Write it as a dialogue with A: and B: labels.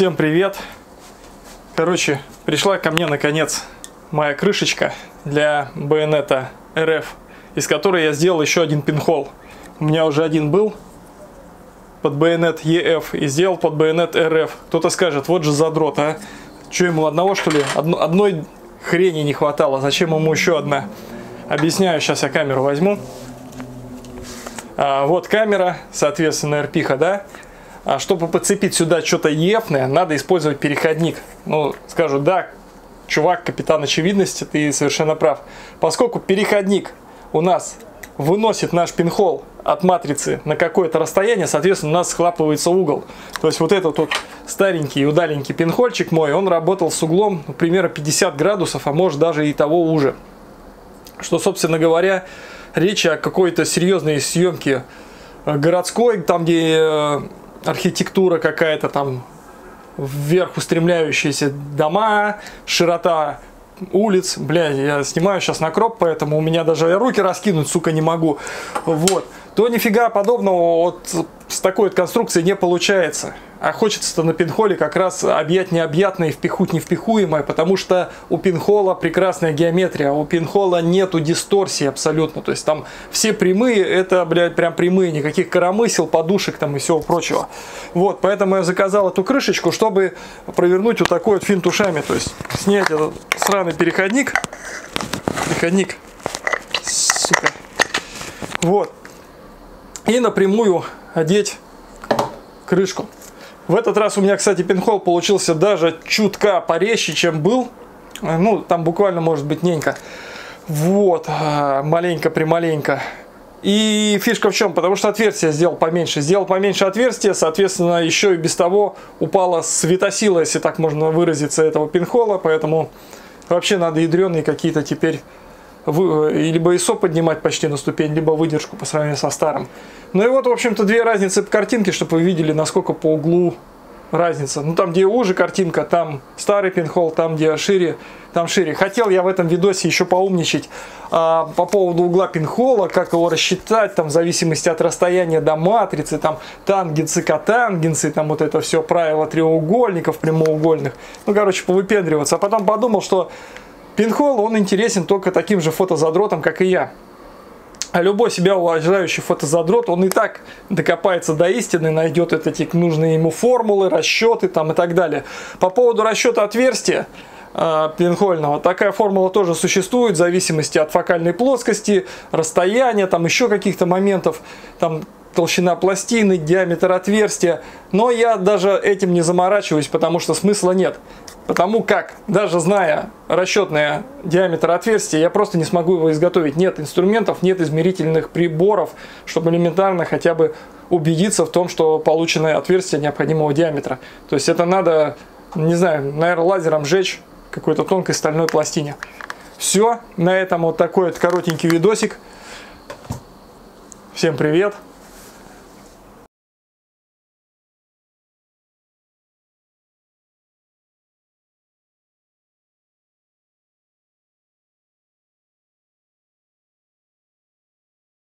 A: Всем привет! Короче, пришла ко мне наконец моя крышечка для байонета РФ, из которой я сделал еще один пинхол. У меня уже один был под байонет ЕФ и сделал под байонет РФ. Кто-то скажет, вот же задрот, а? Что ему одного что ли? Одно, одной хрени не хватало, зачем ему еще одна? Объясняю, сейчас я камеру возьму. А, вот камера, соответственно, РПиха, да? А чтобы подцепить сюда что-то ефное, надо использовать переходник. Ну, скажу, да, чувак, капитан очевидности, ты совершенно прав. Поскольку переходник у нас выносит наш пинхол от матрицы на какое-то расстояние, соответственно, у нас схлапывается угол. То есть вот этот вот старенький удаленький пинхольчик мой, он работал с углом ну, примерно 50 градусов, а может даже и того уже. Что, собственно говоря, речь о какой-то серьезной съемке городской, там где э, архитектура какая-то там вверх устремляющиеся дома, широта улиц, блядь, я снимаю сейчас на кроп, поэтому у меня даже руки раскинуть, сука, не могу, вот, то нифига подобного вот с такой вот конструкцией не получается. А хочется-то на пинхоле как раз объять необъятное и впихуть невпихуемое, потому что у пинхола прекрасная геометрия, у пинхола нету дисторсии абсолютно. То есть там все прямые, это, блядь, прям прямые, никаких коромысел, подушек там и всего прочего. Вот, поэтому я заказал эту крышечку, чтобы провернуть вот такой вот финт ушами. То есть снять этот сраный переходник. Переходник. Сука. Вот. И напрямую одеть крышку. В этот раз у меня, кстати, пинхол получился даже чутка порезче, чем был. Ну, там буквально может быть ненько. Вот, а, маленько-прималенько. И фишка в чем? Потому что отверстие сделал поменьше. Сделал поменьше отверстие, соответственно, еще и без того упала светосила, если так можно выразиться, этого пинхола. Поэтому вообще надо ядреные какие-то теперь либо ISO поднимать почти на ступень, либо выдержку по сравнению со старым. Ну и вот, в общем-то, две разницы по картинке, чтобы вы видели, насколько по углу разница. Ну, там, где уже картинка, там старый пинхол, там, где шире, там шире. Хотел я в этом видосе еще поумничать а, по поводу угла пинхола, как его рассчитать, там, в зависимости от расстояния до матрицы, там, тангенсы, котангенсы, там, вот это все правило треугольников прямоугольных. Ну, короче, повыпендриваться. А потом подумал, что Пинхол, он интересен только таким же фотозадротом, как и я. А любой себя уважающий фотозадрот, он и так докопается до истины, найдет эти нужные ему формулы, расчеты там и так далее. По поводу расчета отверстия э, пинхольного, такая формула тоже существует в зависимости от фокальной плоскости, расстояния, там еще каких-то моментов, там толщина пластины, диаметр отверстия. Но я даже этим не заморачиваюсь, потому что смысла нет. Потому как, даже зная расчетный диаметр отверстия, я просто не смогу его изготовить. Нет инструментов, нет измерительных приборов, чтобы элементарно хотя бы убедиться в том, что полученное отверстие необходимого диаметра. То есть это надо, не знаю, наверное, лазером сжечь какой-то тонкой стальной пластине. Все, на этом вот такой вот коротенький видосик. Всем привет!